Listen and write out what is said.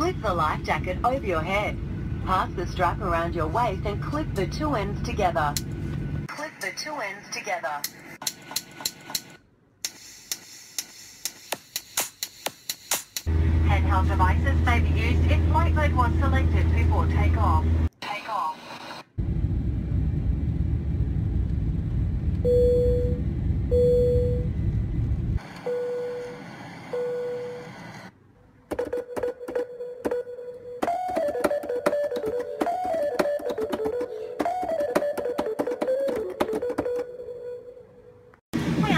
Slip the life jacket over your head. Pass the strap around your waist and clip the two ends together. Clip the two ends together. Handheld devices may be used if flight mode wants to.